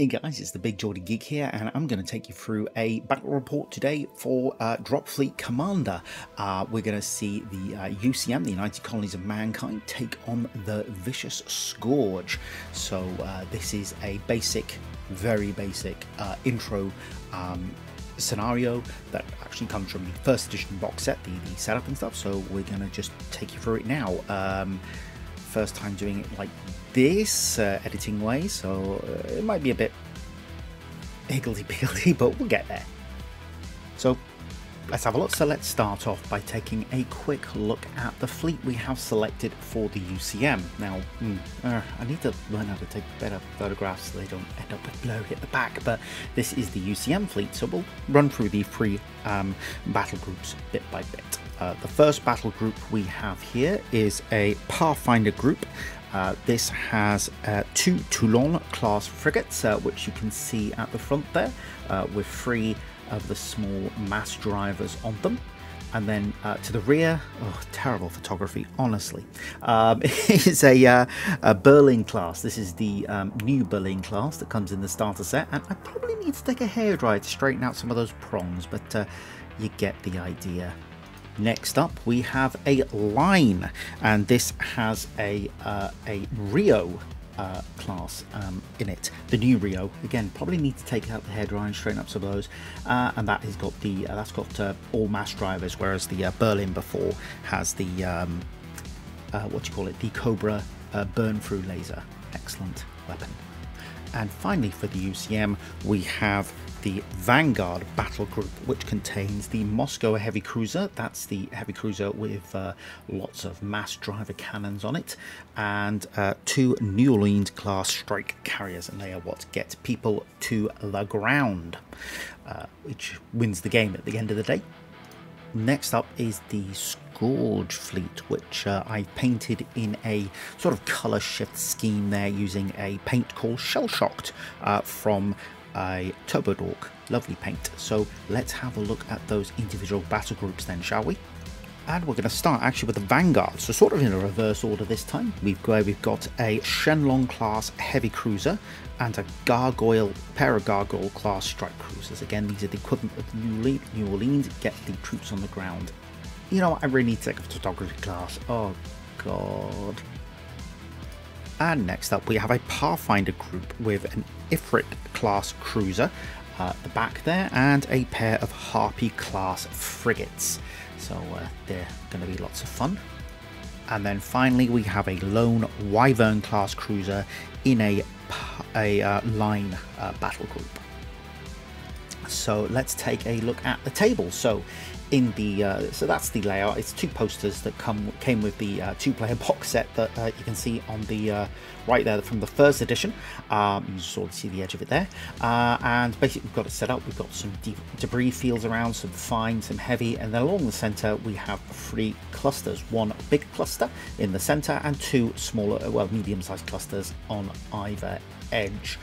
Hey guys, it's the Big Geordie Geek here, and I'm going to take you through a battle report today for uh, Dropfleet Commander. Uh, we're going to see the uh, UCM, the United Colonies of Mankind, take on the Vicious Scourge. So uh, this is a basic, very basic uh, intro um, scenario that actually comes from the first edition box set, the, the setup and stuff. So we're going to just take you through it now. Um, first time doing it like this uh, editing way, so uh, it might be a bit higgledy-piggledy, but we'll get there. So let's have a look. So let's start off by taking a quick look at the fleet we have selected for the UCM. Now, mm, uh, I need to learn how to take better photographs so they don't end up with blurry at the back, but this is the UCM fleet, so we'll run through the three um, battle groups bit by bit. Uh, the first battle group we have here is a Pathfinder group. Uh, this has uh, two Toulon class frigates, uh, which you can see at the front there, uh, with three of the small mass drivers on them. And then uh, to the rear, oh, terrible photography, honestly, um, is a, a, Berlin class. This is the um, new Berlin class that comes in the starter set. And I probably need to take a hairdryer to straighten out some of those prongs, but you get the idea. Next up, we have a line, and this has a uh, a Rio uh, class um, in it. The new Rio again probably need to take out the head and straighten up some of those, uh, and that has got the uh, that's got uh, all mass drivers, whereas the uh, Berlin before has the um, uh, what do you call it, the Cobra burn through laser. Excellent weapon. And finally, for the UCM, we have the Vanguard battle group, which contains the Moscow heavy cruiser. That's the heavy cruiser with uh, lots of mass driver cannons on it, and uh, two New Orleans class strike carriers, and they are what get people to the ground, uh, which wins the game at the end of the day. Next up is the Scourge fleet, which uh, I painted in a sort of colour shift scheme there using a paint called Shell Shocked uh, from a Turbo Dork. Lovely paint. So let's have a look at those individual battle groups then, shall we? And we're going to start actually with the Vanguard, so sort of in a reverse order this time. We've got, we've got a Shenlong class heavy cruiser and a Gargoyle, pair of Gargoyle class strike cruisers. Again, these are the equivalent of New, New Orleans, get the troops on the ground. You know, I really need to take a photography class. Oh, God. And next up, we have a Pathfinder group with an Ifrit class cruiser uh, the back there and a pair of Harpy class frigates. So uh, they're going to be lots of fun. And then finally, we have a lone Wyvern class cruiser in a, a uh, line uh, battle group. So let's take a look at the table. So in the uh, so that's the layout. It's two posters that come came with the uh, two player box set that uh, you can see on the uh, right there from the first edition. Um, you sort of see the edge of it there. Uh, and basically we've got it set up. We've got some de debris fields around some fine some heavy and then along the center we have three clusters. One big cluster in the center and two smaller well medium-sized clusters on either edge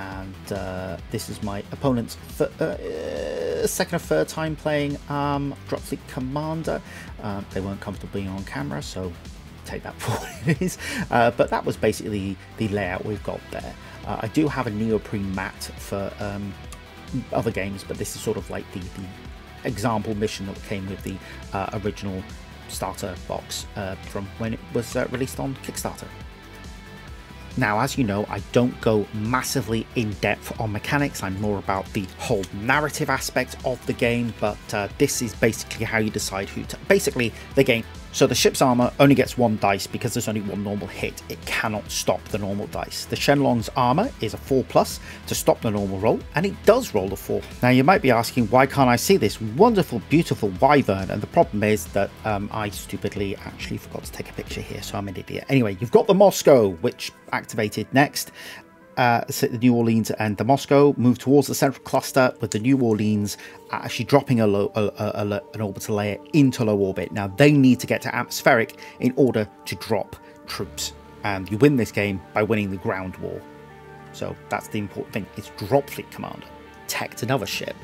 and uh, this is my opponent's uh, second or third time playing um, Dropfleet Commander. Uh, they weren't comfortable being on camera, so take that for what it is. Uh, but that was basically the layout we've got there. Uh, I do have a neoprene mat for um, other games, but this is sort of like the, the example mission that came with the uh, original starter box from when it was released on Kickstarter. Now, as you know, I don't go massively in depth on mechanics, I'm more about the whole narrative aspect of the game, but uh, this is basically how you decide who to. Basically, the game so the ship's armor only gets one dice because there's only one normal hit. It cannot stop the normal dice. The Shenlong's armor is a 4 plus to stop the normal roll, and it does roll a 4. Now you might be asking why can't I see this wonderful beautiful wyvern and the problem is that um, I stupidly actually forgot to take a picture here so I'm an idiot. Anyway, you've got the Moscow which activated next uh, the New Orleans and the Moscow move towards the central cluster with the New Orleans actually dropping a, low, a, a, an orbital layer into low orbit. Now they need to get to atmospheric in order to drop troops, and you win this game by winning the ground war. So that's the important thing. It's Dropfleet Commander, tech another ship.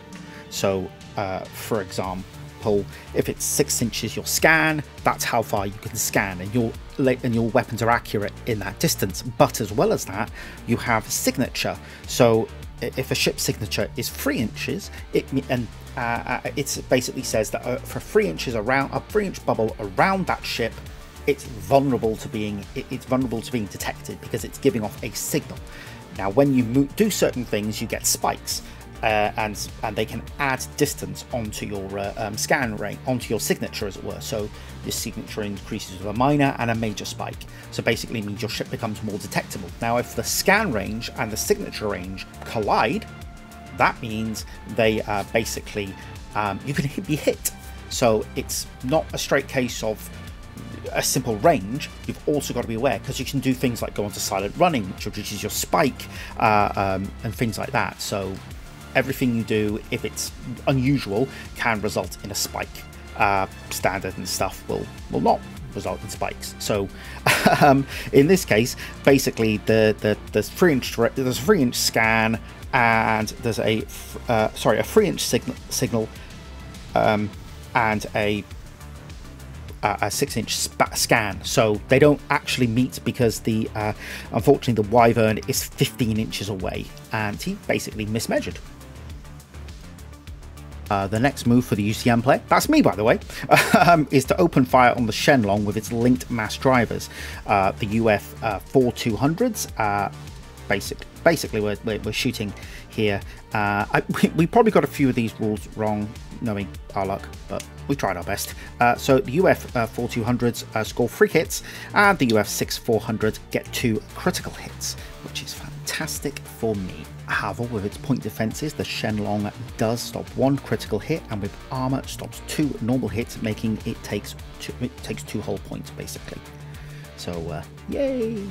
So, uh, for example, example, if it's six inches, you'll scan. That's how far you can scan, and your and your weapons are accurate in that distance. But as well as that, you have signature. So if a ship signature is three inches, it and uh, uh it basically says that uh, for three inches around a three inch bubble around that ship, it's vulnerable to being it's vulnerable to being detected because it's giving off a signal. Now, when you do certain things, you get spikes uh, and and they can add distance onto your uh, um, scan rate, onto your signature, as it were. So this signature increases with a minor and a major spike. So basically, means your ship becomes more detectable. Now, if the scan range and the signature range collide, that means they basically um, you can be hit. So it's not a straight case of a simple range, you've also got to be aware because you can do things like go onto silent running, which reduces your spike uh, um, and things like that. So everything you do, if it's unusual, can result in a spike. Uh, standard and stuff will will not result in spikes. So um, in this case, basically the the there's three inch there's a three inch scan and there's a uh, sorry a three inch signal signal um, and a a six inch scan so they don't actually meet because the uh, unfortunately the wyvern is 15 inches away and he basically mismeasured uh, the next move for the UCM player, that's me by the way, um, is to open fire on the Shenlong with its linked mass drivers. Uh, the UF uh, 4200s, uh, basic, basically we're, we're, shooting here. Uh, I, we, we, probably got a few of these rules wrong, knowing our luck, but we tried our best. Uh, so the UF 4200s score 3 hits, and the UF 6400s get 2 critical hits, which is fantastic for me. However, with its point defenses, the Shenlong does stop one critical hit, and with armor stops two normal hits, making it takes two, it takes two whole points basically. So, uh, yay!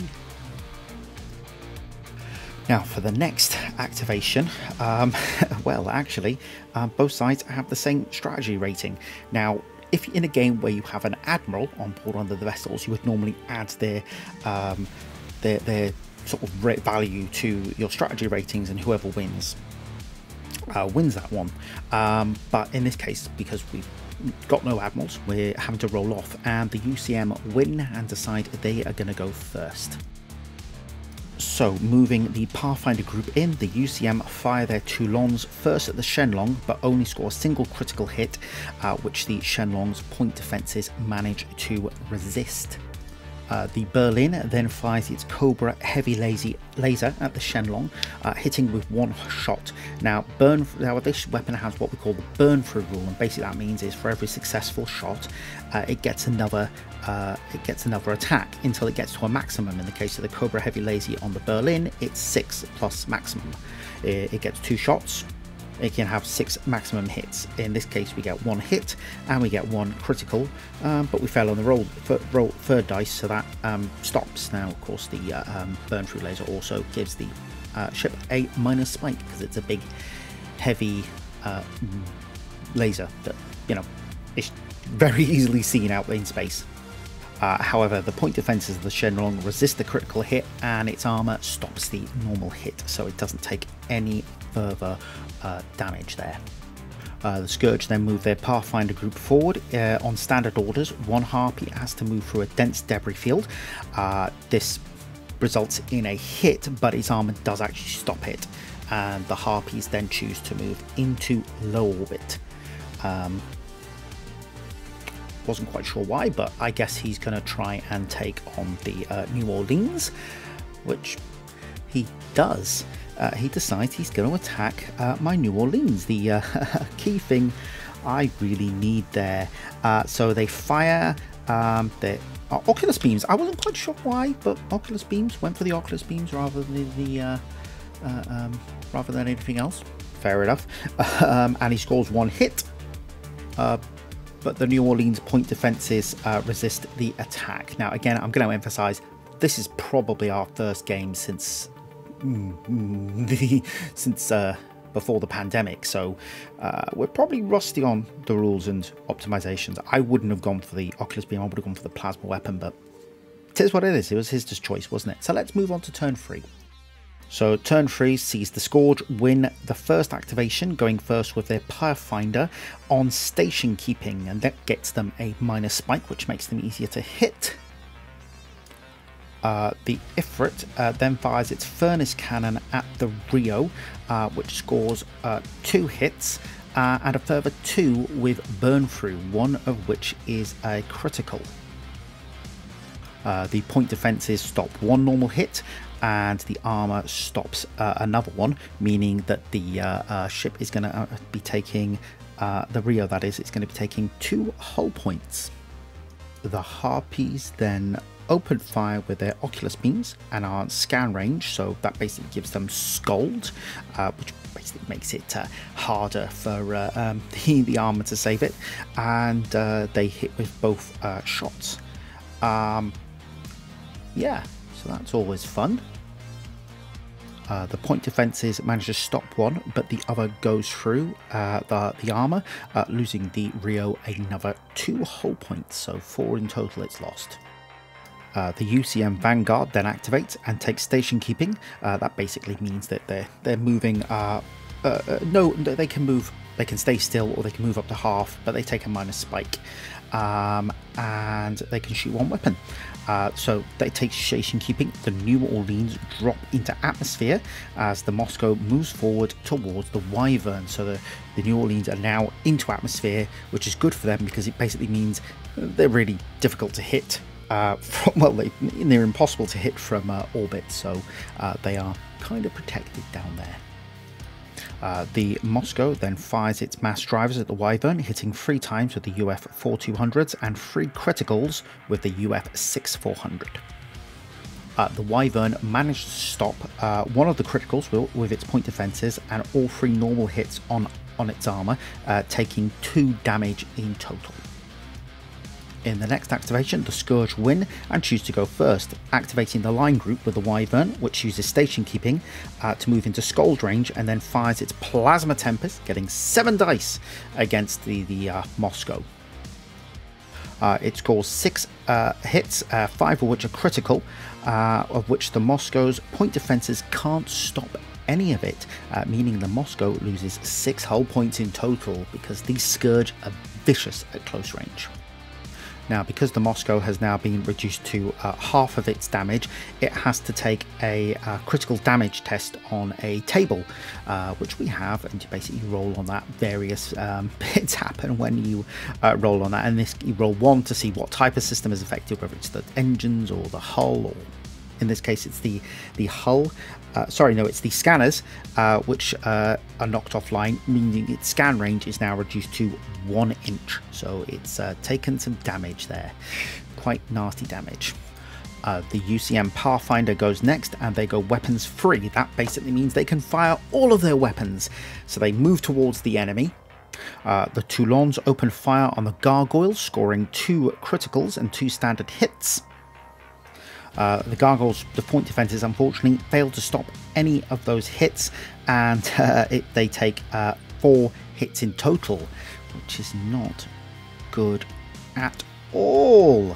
Now, for the next activation, um, well, actually, um, both sides have the same strategy rating. Now, if in a game where you have an admiral on board one of the vessels, you would normally add their um, their, their sort of value to your strategy ratings, and whoever wins uh, wins that one. Um, but in this case, because we've got no admirals, we're having to roll off, and the UCM win and decide they are going to go first. So, moving the Pathfinder group in, the UCM fire their Toulons first at the Shenlong, but only score a single critical hit, uh, which the Shenlong's point defences manage to resist. Uh, the Berlin then fires its Cobra heavy lazy laser at the Shenlong, uh, hitting with one shot. Now, burn. Now, this weapon has what we call the burn through rule, and basically that means is for every successful shot, uh, it gets another. Uh, it gets another attack until it gets to a maximum. In the case of the Cobra Heavy Lazy on the Berlin, it's six plus maximum. It, it gets two shots, it can have six maximum hits. In this case, we get one hit and we get one critical, um, but we fell on the roll, roll third dice, so that um, stops. Now, of course, the uh, um, burn through laser also gives the uh, ship a minus spike because it's a big, heavy uh, laser that you know is very easily seen out in space. Uh, however, the point defenses of the Shenlong resist the critical hit and its armor stops the normal hit, so it doesn't take any further uh, damage there. Uh, the Scourge then move their Pathfinder group forward uh, on standard orders. One Harpy has to move through a dense debris field. Uh, this results in a hit, but its armor does actually stop it. And the Harpies then choose to move into low orbit. Um, wasn't quite sure why, but I guess he's going to try and take on the uh, New Orleans, which he does uh, he decides he's going to attack uh, my New Orleans, the uh, key thing I really need there. Uh, so they fire um, their uh, Oculus beams. I wasn't quite sure why, but Oculus beams went for the Oculus beams rather than the uh, um, rather than anything else. Fair enough. um, and he scores one hit. But the New Orleans point defenses resist the attack. Now, again, I'm going to emphasize this is probably our first game since the since uh, before the pandemic, so uh, we're probably rusty on the rules and optimizations. I wouldn't have gone for the Oculus Beam, I would have gone for the plasma weapon, but it is what it is. It was his choice, wasn't it? So let's move on to turn three. So turn 3 sees the Scourge win the first activation, going first with their Pathfinder on station keeping, and that gets them a minor spike, which makes them easier to hit. Uh, the Ifrit uh, then fires its Furnace Cannon at the Rio, uh, which scores uh, two hits, uh, and a further two with Burn Through, one of which is a critical. Uh, the point defenses stop one normal hit, and the armor stops uh, another one, meaning that the uh, uh ship is going to uh, be taking uh, the Rio. That is, it's going to be taking two hull points. The Harpies then open fire with their Oculus beams and are scan range, so that basically gives them Scald, which basically makes it harder for um, the, the armor to save it, and they hit with both shots. Um, yeah, so that's always fun. Uh, the point defences manage to stop one, but the other goes through uh, the, the armour, uh, losing the Rio another two hull points, so four in total it's lost. Uh, the UCM Vanguard then activates and takes station keeping. Uh, that basically means that they're they're moving. Uh, no, they can move. They can stay still, or they can move up to half, but they take a minus spike, um, and they can shoot one weapon. Uh, so they take station keeping. The New Orleans drop into atmosphere as the Moscow moves forward towards the Wyvern. So the, the New Orleans are now into atmosphere, which is good for them because it basically means they're really difficult to hit. Uh, from, well, they, they're impossible to hit from uh, orbit, so uh, they are kind of protected down there. Uh, the Moscow then fires its mass drivers at the Wyvern, hitting three times with the UF 4200s and three criticals with the UF 6400. Uh, the Wyvern managed to stop uh, one of the criticals with, with, its point defenses and all three normal hits on, on its armor, uh, taking two damage in total. In the next activation, the Scourge win and choose to go first, activating the line group with the Wyvern, which uses station keeping uh, to move into Scald range and then fires its Plasma Tempest, getting 7 dice against the, the uh, Moscow. Uh, it scores 6 uh, hits, uh, 5 of which are critical, uh, of which the Moscow's point defenses can't stop any of it, meaning the Moscow loses 6 hull points in total because these Scourge are vicious at close range. Now, because the Moscow has now been reduced to uh, half of its damage, it has to take a uh, critical damage test on a table, uh, which we have, and you basically roll on that. Various um, bits happen when you uh, roll on that, and this you roll one to see what type of system is affected, whether it's the engines or the hull or in this case it's the the hull uh, sorry no it's the scanners uh, which uh, are knocked offline meaning its scan range is now reduced to one inch so it's uh, taken some damage there quite nasty damage uh, the UCM Pathfinder goes next and they go weapons free. That basically means they can fire all of their weapons. So they move towards the enemy. Uh, the Toulons open fire on the Gargoyles, scoring two criticals and two standard hits. Uh, the Gargoyles, the point defenses, unfortunately failed to stop any of those hits, and uh, it, they take uh, four hits in total, which is not good at all,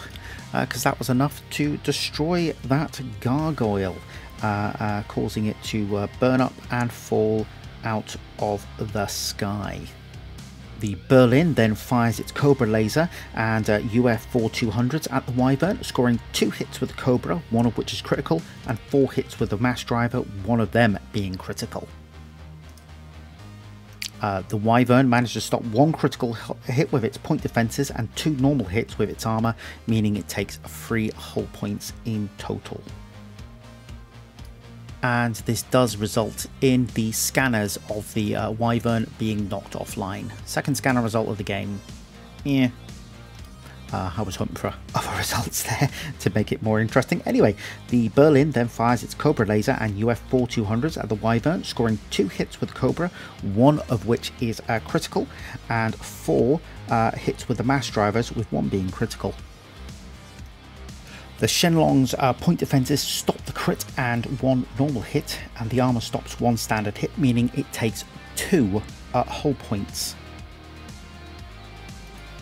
because uh, that was enough to destroy that Gargoyle, uh, uh, causing it to burn up and fall out of the sky. The Berlin then fires its Cobra laser and uh, UF 4200s at the Wyvern, scoring two hits with the Cobra, one of which is critical, and four hits with the Mass Driver, one of them being critical. Uh, the Wyvern managed to stop one critical hit with its point defenses and two normal hits with its armor, meaning it takes three hull points in total and this does result in the scanners of the uh, Wyvern being knocked offline. Second scanner result of the game. Yeah. Uh, I was hoping for other results there to make it more interesting. Anyway, the Berlin then fires its Cobra laser and UF 4200s at the Wyvern, scoring two hits with Cobra, one of which is uh, critical, and four uh, hits with the mass drivers, with one being critical. The Shenlong's uh, point defenses stop the crit and one normal hit, and the armor stops one standard hit, meaning it takes two uh, hull points.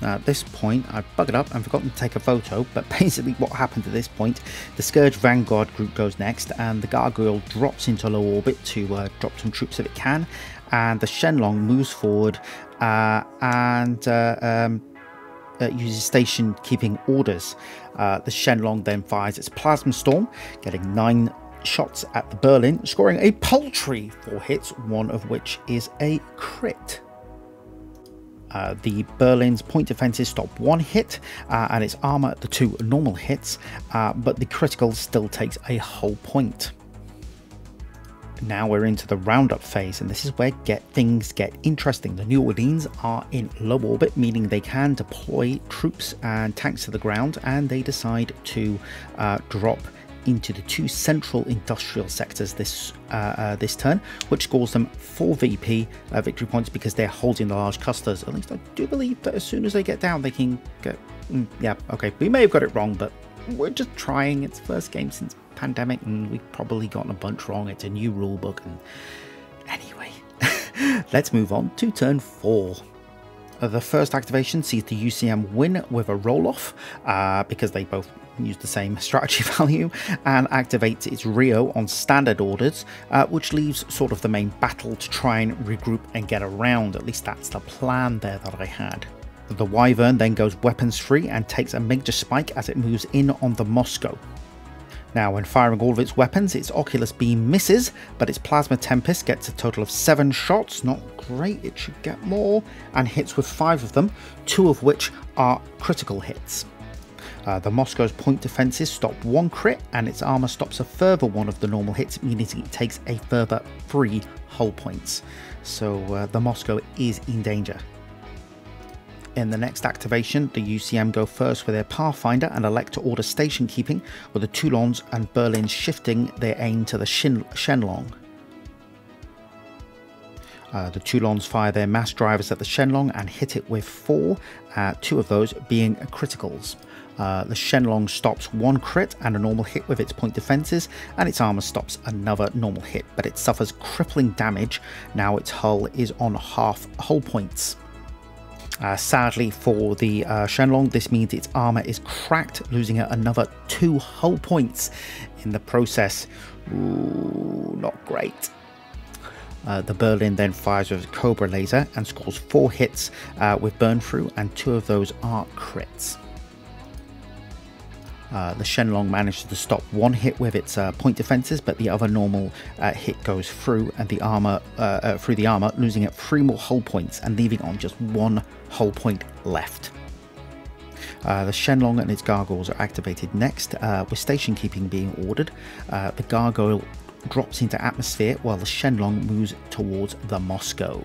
Now at this point, I buggered up and forgotten to take a photo, but basically what happened at this point, the Scourge Vanguard group goes next, and the Gargoyle drops into low orbit to uh, drop some troops if it can, and the Shenlong moves forward uh, and uh, um, uh, uses station keeping orders. Uh, the Shenlong then fires its Plasma Storm, getting 9 shots at the Berlin, scoring a paltry 4 hits, one of which is a crit. Uh, the Berlin's point defenses stop one hit uh, and its armor the two normal hits, uh, but the critical still takes a whole point. Now we're into the roundup phase, and this is where get things get interesting. The New Orleans are in low orbit, meaning they can deploy troops and tanks to the ground, and they decide to uh, drop into the two central industrial sectors this uh, uh, this turn, which scores them 4 VP uh, victory points because they're holding the large clusters. At least I do believe that as soon as they get down, they can get. Mm, yeah, okay, we may have got it wrong, but we're just trying. It's first game since pandemic, and we've probably gotten a bunch wrong. It's a new rule book, and anyway, let's move on to turn four. Uh, the first activation sees the UCM win with a roll off uh, because they both use the same strategy value and activates its Rio on standard orders, uh, which leaves sort of the main battle to try and regroup and get around. At least that's the plan there that I had. The Wyvern then goes weapons free and takes a major spike as it moves in on the Moscow. Now, when firing all of its weapons, its Oculus Beam misses, but its Plasma Tempest gets a total of 7 shots, not great, it should get more, and hits with 5 of them, 2 of which are critical hits. Uh, the Moscow's point defenses stop one crit, and its armor stops a further one of the normal hits, meaning it takes a further 3 hull points. So uh, the Moscow is in danger. In the next activation, the UCM go first with their Pathfinder and elect to order station keeping, with the Toulons and Berlin shifting their aim to the Shin Shenlong. Uh, the Toulons fire their mass drivers at the Shenlong and hit it with four, uh, two of those being criticals. Uh, the Shenlong stops one crit and a normal hit with its point defenses, and its armor stops another normal hit, but it suffers crippling damage. Now its hull is on half hull points. Uh, sadly for the uh, Shenlong, this means its armor is cracked, losing it another two hull points in the process. Ooh, not great. Uh, the Berlin then fires with a Cobra laser and scores four hits uh, with burn through, and two of those are crits. Uh, the Shenlong manages to stop one hit with its uh, point defenses, but the other normal uh, hit goes through and the armor uh, uh, through the armor, losing it three more hull points and leaving on just one hull point left. The Shenlong and its gargoyles are activated next, with station keeping being ordered. the gargoyle drops into atmosphere while the Shenlong moves towards the Moscow.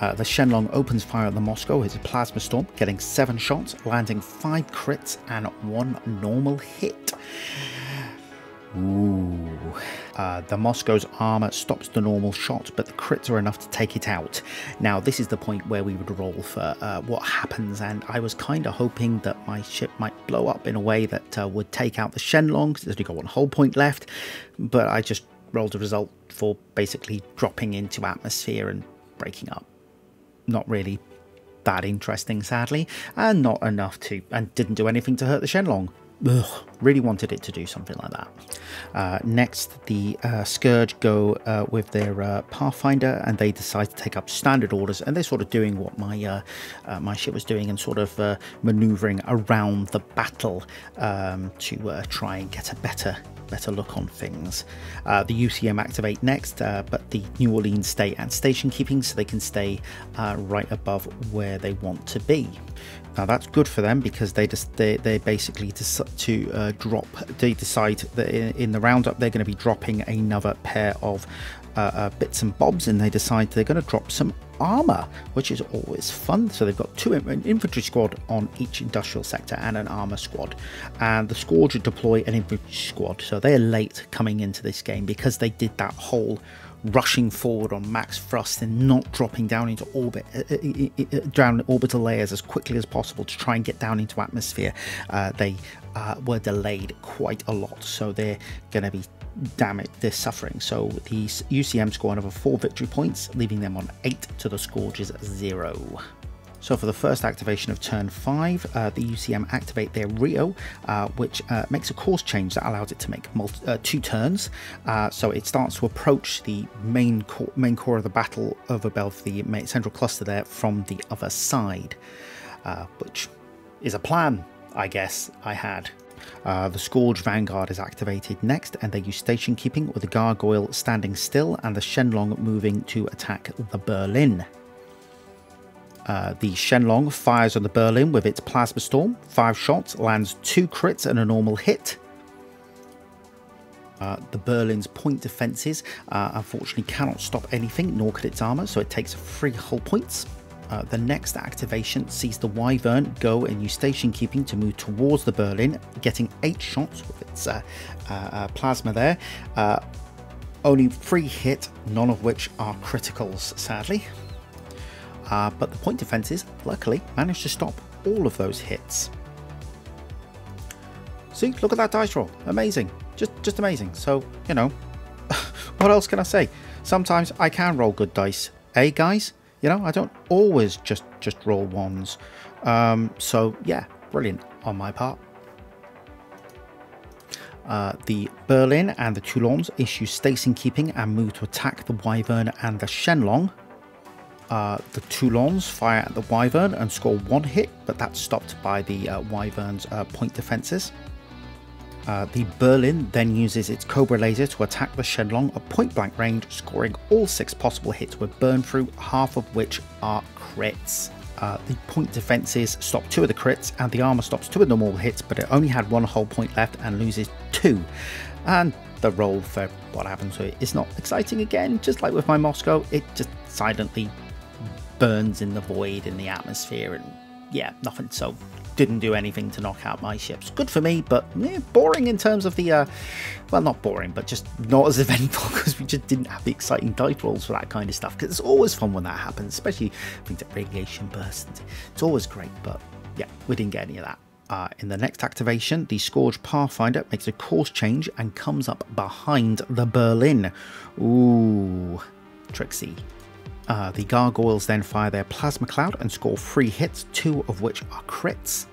Uh, the Shenlong opens fire on the Moscow with a plasma storm, getting 7 shots, landing 5 crits and 1 normal hit. Ooh. Uh, the Moscow's armor stops the normal shot, but the crits are enough to take it out. Now, this is the point where we would roll for uh, what happens, and I was kind of hoping that my ship might blow up in a way that uh, would take out the Shenlong, because there's only got one hull point left, but I just rolled a result for basically dropping into atmosphere and breaking up not really that interesting, sadly, and not enough to, and didn't do anything to hurt the Shenlong. Ugh, really wanted it to do something like that. Uh, next, the uh, Scourge go uh, with their uh, Pathfinder, and they decide to take up standard orders, and they're sort of doing what my uh, uh, my ship was doing, and sort of manoeuvring around the battle um, to try and get a better better look on things. Uh, the UCM activate next, uh, but the New Orleans stay at station keeping so they can stay uh, right above where they want to be. Now that's good for them because they just they they basically to, to uh, drop. They decide that in, the roundup they're going to be dropping another pair of uh, uh, bits and bobs, and they decide they're going to drop some armor, which is always fun. So they've got two an infantry squad on each industrial sector and an armor squad, and the Scourge deploy an infantry squad. So they're late coming into this game because they did that whole rushing forward on max thrust and not dropping down into orbit uh, uh, uh, down orbital layers as quickly as possible to try and get down into atmosphere. Uh, they uh, were delayed quite a lot so they're going to be damage they're suffering. So the ucm score another four victory points leaving them on eight to the scourge's zero So for the first activation of turn 5, uh, the UCM activate their Rio, uh, which uh, makes a course change that allows it to make uh, two turns. Uh, so it starts to approach the main core, main core of the battle over above the central cluster there from the other side, uh, which is a plan, I guess, I had. Uh, the Scourge Vanguard is activated next, and they use station keeping with the Gargoyle standing still and the Shenlong moving to attack the Berlin. Uh, the Shenlong fires on the Berlin with its Plasma Storm. Five shots, lands two crits and a normal hit. Uh, the Berlin's point defences uh, unfortunately cannot stop anything, nor can its armour, so it takes three hull points. Uh, the next activation sees the Wyvern go and use station keeping to move towards the Berlin, getting eight shots with its uh, uh, plasma there. only three hit, none of which are criticals, sadly. Uh, but the point defences, luckily, managed to stop all of those hits. See, look at that dice roll. Amazing. Just, just amazing. So, you know, what else can I say? Sometimes I can roll good dice. Eh, guys? You know, I don't always just, just roll ones. Um, so, yeah, brilliant on my part. Uh, the Berlin and the Toulons issue station keeping and move to attack the Wyvern and the Shenlong. Uh, the Toulons fire at the Wyvern and score one hit, but that's stopped by the uh, Wyvern's uh, point defences. Uh, the Berlin then uses its Cobra laser to attack the Shenlong at point blank range, scoring all six possible hits with burn through, half of which are crits. Uh, the point defences stop two of the crits, and the armour stops two of the normal hits, but it only had one whole point left and loses two. And the roll for what happens to it is not exciting again, just like with my Moscow, it just silently burns in the void in the atmosphere and yeah, nothing. So didn't do anything to knock out my ships. Good for me, but yeah, boring in terms of the, uh, well, not boring, but just not as eventful because we just didn't have the exciting dice rolls for that kind of stuff. Because it's always fun when that happens, especially things like radiation bursts. It's always great, but yeah, we didn't get any of that. Uh, in the next activation, the Scourge Pathfinder makes a course change and comes up behind the Berlin. Ooh, tricksy. Uh, the Gargoyles then fire their Plasma Cloud and score three hits, two of which are crits.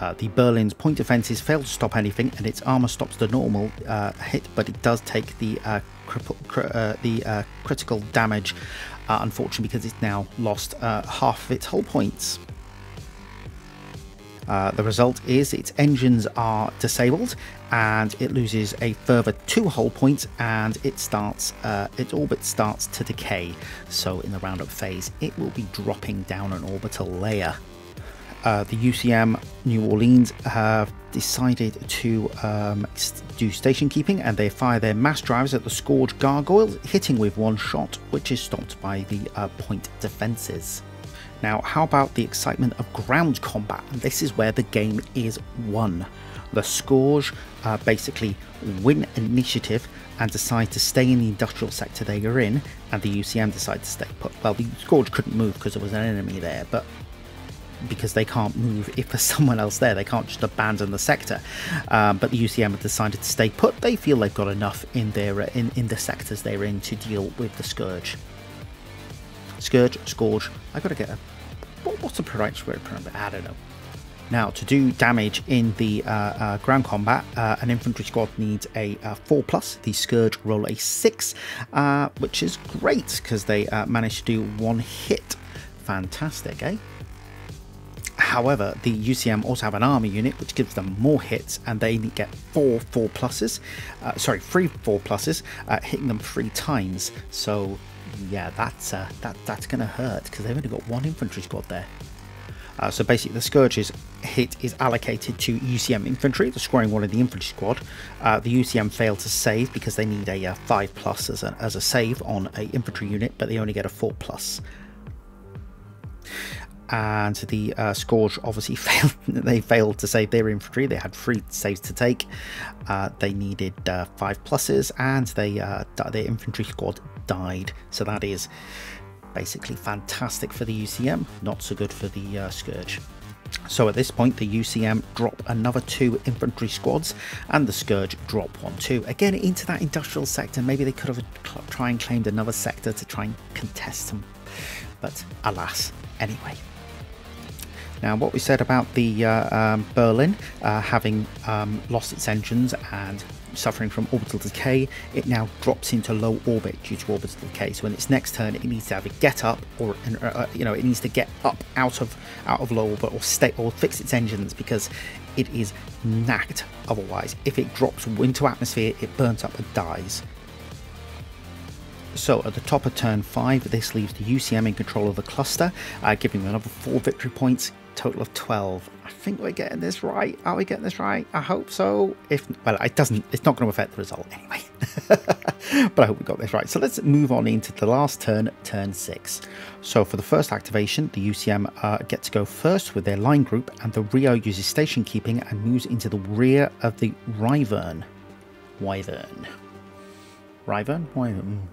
Uh, the Berlin's point defenses fail to stop anything, and its armor stops the normal uh, hit, but it does take the uh, uh the uh, critical damage, unfortunately, because it's now lost half of its hull points. Uh, the result is its engines are disabled and it loses a further two hull points and it starts uh, its orbit starts to decay so in the roundup phase it will be dropping down an orbital layer uh, the UCM New Orleans have decided to um, do station keeping and they fire their mass drives at the Scourge Gargoyles, hitting with one shot, which is stopped by the uh, point defences. Now, how about the excitement of ground combat? And this is where the game is won. The Scourge uh, basically win initiative and decide to stay in the industrial sector they are in, and the UCM decide to stay put. Well, the Scourge couldn't move because there was an enemy there, but because they can't move if there's someone else there, they can't just abandon the sector. Um, but the UCM have decided to stay put. They feel they've got enough in their uh, in in the sectors they're in to deal with the Scourge. Scourge, Scourge. I gotta get a what, what's the correct word? I don't know. Now, to do damage in the uh, uh, ground combat, uh, an infantry squad needs a uh, 4 plus. The Scourge roll a 6, uh, which is great because they uh, managed to do one hit. Fantastic, eh? However, the UCM also have an army unit which gives them more hits and they get four 4 pluses. sorry, three 4 pluses, hitting them three times. So yeah, that's uh, that that's gonna hurt because they've only got one infantry squad there. Uh, so basically, the Scourge's hit is allocated to UCM infantry, the scoring one of the infantry squad. Uh, the UCM fail to save because they need a uh, 5 plus as a, as a save on a infantry unit, but they only get a 4 plus. And the uh, Scourge obviously failed. they failed to save their infantry. They had three saves to take. Uh, they needed uh, five pluses, and they their infantry squad died. So that is basically fantastic for the UCM, not so good for the uh, Scourge. So at this point, the UCM drop another two infantry squads, and the Scourge drop one too. Again, into that industrial sector. Maybe they could have tried and claimed another sector to try and contest them, but alas, anyway. Now, what we said about the uh, um, Berlin uh, having um, lost its engines and suffering from orbital decay, it now drops into low orbit due to orbital decay. So in its next turn, it needs to either get up or uh, uh, you know it needs to get up out of out of low orbit or stay or fix its engines because it is knacked. Otherwise, if it drops into atmosphere, it burns up and dies. So at the top of turn 5, this leaves the UCM in control of the cluster, uh, giving them another 4 victory points, total of 12. I think we're getting this right. Are we getting this right? I hope so. If Well, it doesn't, it's not going to affect the result anyway. but I hope we got this right. So let's move on into the last turn, turn 6. So for the first activation, the UCM uh, get to go first with their line group, and the Rio uses station keeping and moves into the rear of the Ryvern. Wyvern. Ryvern? Wyvern.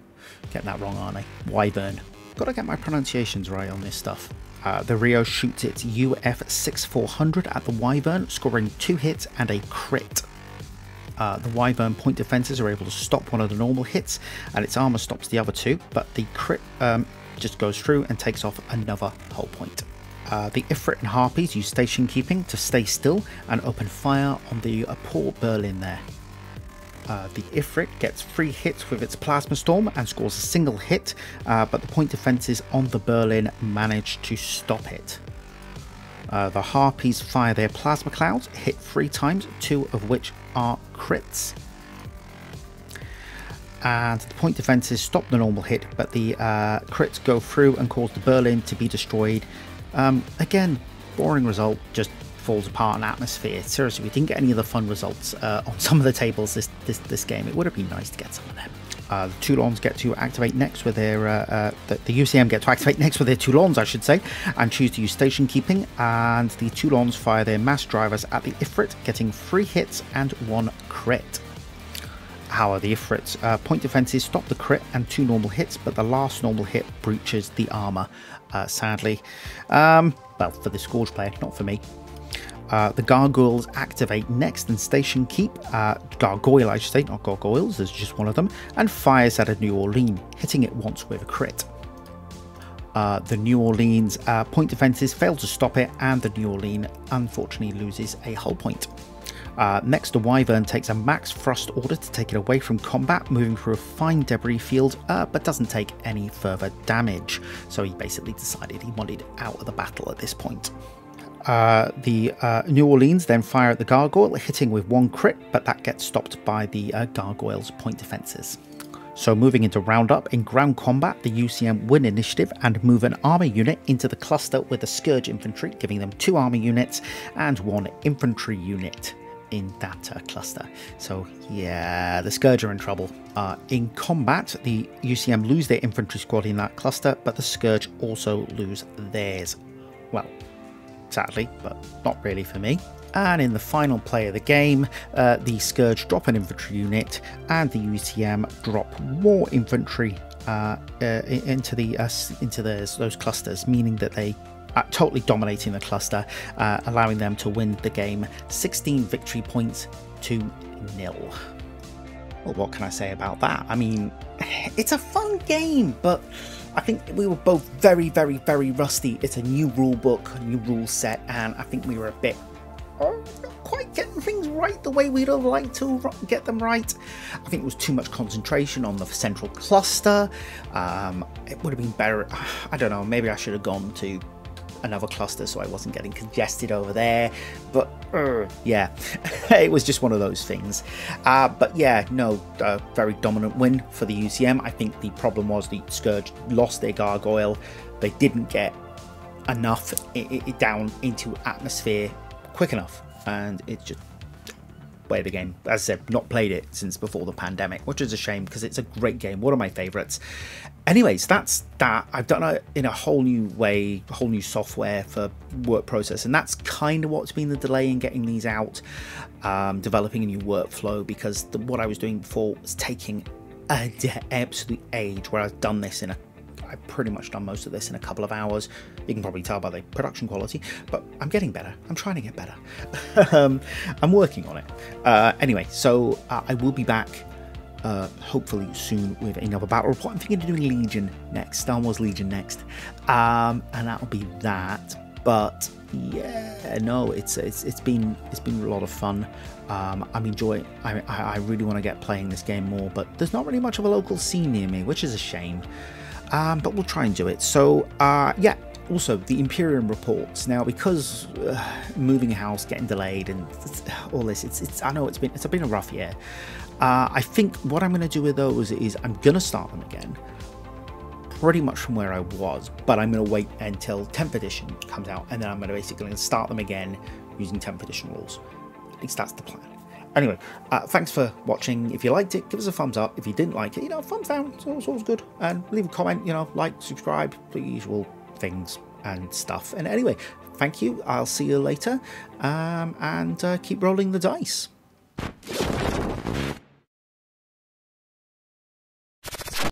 Getting that wrong, aren't I? Wyvern. Gotta get my pronunciations right on this stuff. Uh, the Rio shoots its UF6400 at the Wyvern, scoring two hits and a crit. Uh, the Wyvern point defenses are able to stop one of the normal hits, and its armor stops the other two, but the crit um, just goes through and takes off another hull point. Uh, the Ifrit and Harpies use station keeping to stay still and open fire on the uh, poor Berlin there. Uh, the Ifrit gets three hits with its Plasma Storm and scores a single hit, uh, but the point defenses on the Berlin manage to stop it. Uh, the Harpies fire their Plasma Clouds, hit three times, two of which are crits. And the point defenses stop the normal hit, but the uh, crits go through and cause the Berlin to be destroyed. Um, again, boring result, just falls apart in atmosphere. Seriously, we didn't get any of the fun results uh, on some of the tables this, this, this game. It would have been nice to get some of them. Uh, the Toulons get to activate next with their uh, uh, the, the, UCM get to activate next with their Toulons, I should say, and choose to use station keeping. And the Toulons fire their mass drivers at the Ifrit, getting three hits and one crit. However, the Ifrit's uh, point defenses stop the crit and two normal hits, but the last normal hit breaches the armor. Uh, sadly, um, well, for the Scourge player, not for me. Uh, the gargoyles activate next and station keep, uh, gargoyle I should say, not gargoyles, there's just one of them, and fires at a New Orleans, hitting it once with a crit. Uh, the New Orleans uh, point defenses fail to stop it, and the New Orleans unfortunately loses a hull point. Uh, next, the Wyvern takes a max thrust order to take it away from combat, moving through a fine debris field, uh, but doesn't take any further damage. So he basically decided he wanted out of the battle at this point. Uh, the uh, New Orleans then fire at the Gargoyle, hitting with one crit, but that gets stopped by the uh, Gargoyle's point defenses. So moving into Roundup, in ground combat, the UCM win initiative and move an army unit into the cluster with the Scourge infantry, giving them two army units and one infantry unit in that uh, cluster. So yeah, the Scourge are in trouble. Uh, in combat, the UCM lose their infantry squad in that cluster, but the Scourge also lose theirs. Sadly, but not really for me. And in the final play of the game, uh, the Scourge drop an infantry unit, and the UCM drop more infantry uh, uh, into the uh, into those, those clusters, meaning that they are totally dominating the cluster, uh, allowing them to win the game 16 victory points to nil. Well, what can I say about that? I mean, it's a fun game, but I think we were both very, very, very rusty. It's a new rule book, new rule set, and I think we were a bit oh, not quite getting things right the way we'd have liked to get them right. I think it was too much concentration on the central cluster. Um, it would have been better. I don't know. Maybe I should have gone to another cluster so I wasn't getting congested over there. But uh, yeah, it was just one of those things. Uh, but yeah, no, uh, very dominant win for the UCM. I think the problem was the Scourge lost their gargoyle. They didn't get enough it, it down into atmosphere quick enough, and it just play the game. As I said, not played it since before the pandemic, which is a shame because it's a great game, one of my favourites. Anyways, that's that. I've done it in a whole new way, whole new software for work process, and that's kind of what's been the delay in getting these out, um, developing a new workflow because the, what I was doing before was taking a absolute age where I've done this in a I've pretty much done most of this in a couple of hours. You can probably tell by the production quality, but I'm getting better. I'm trying to get better. um, I'm working on it. Uh, anyway, so uh, I will be back uh, hopefully soon with another battle report. I'm thinking of doing Legion next, Star Wars Legion next, um, and that'll be that. but yeah, no, it's it's it's been it's been a lot of fun. Um, I'm enjoying. I I really want to get playing this game more, but there's not really much of a local scene near me, which is a shame. Um, but we'll try and do it. So uh, yeah. Also, the Imperium reports now because uh, moving house getting delayed and all this. It's it's I know it's been it's been a rough year. Uh, I think what I'm going to do with those is I'm going to start them again pretty much from where I was, but I'm going to wait until 10th edition comes out and then I'm going to basically start them again using 10th edition rules. At least that's the plan. Anyway, uh, thanks for watching. If you liked it, give us a thumbs up. If you didn't like it, you know, thumbs down. It's always, always good. And leave a comment, you know, like, subscribe, the usual things and stuff. And anyway, thank you. I'll see you later. Um, and uh, keep rolling the dice.